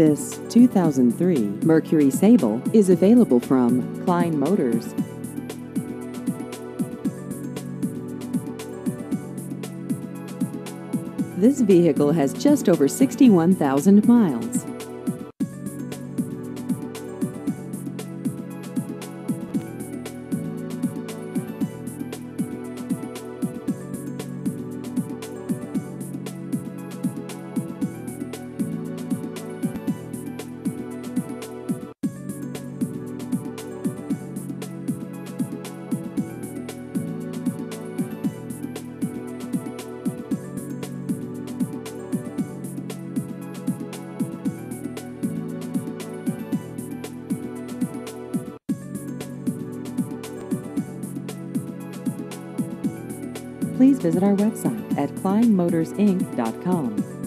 This 2003 Mercury Sable is available from Kline Motors. This vehicle has just over 61,000 miles. Please visit our website at klinemotorsinc.com.